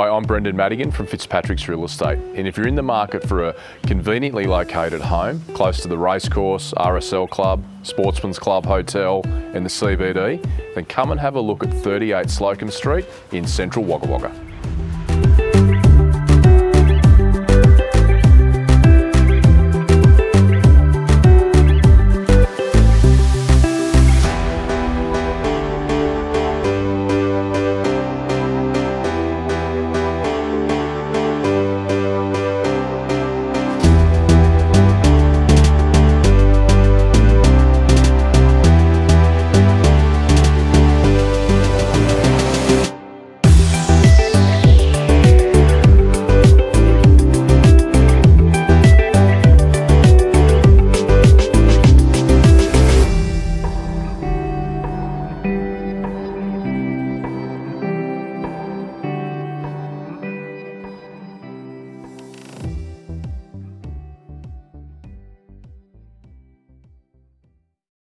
Hi, I'm Brendan Madigan from Fitzpatrick's Real Estate and if you're in the market for a conveniently located home close to the racecourse, RSL Club, Sportsman's Club Hotel and the CBD, then come and have a look at 38 Slocum Street in central Wagga Wagga.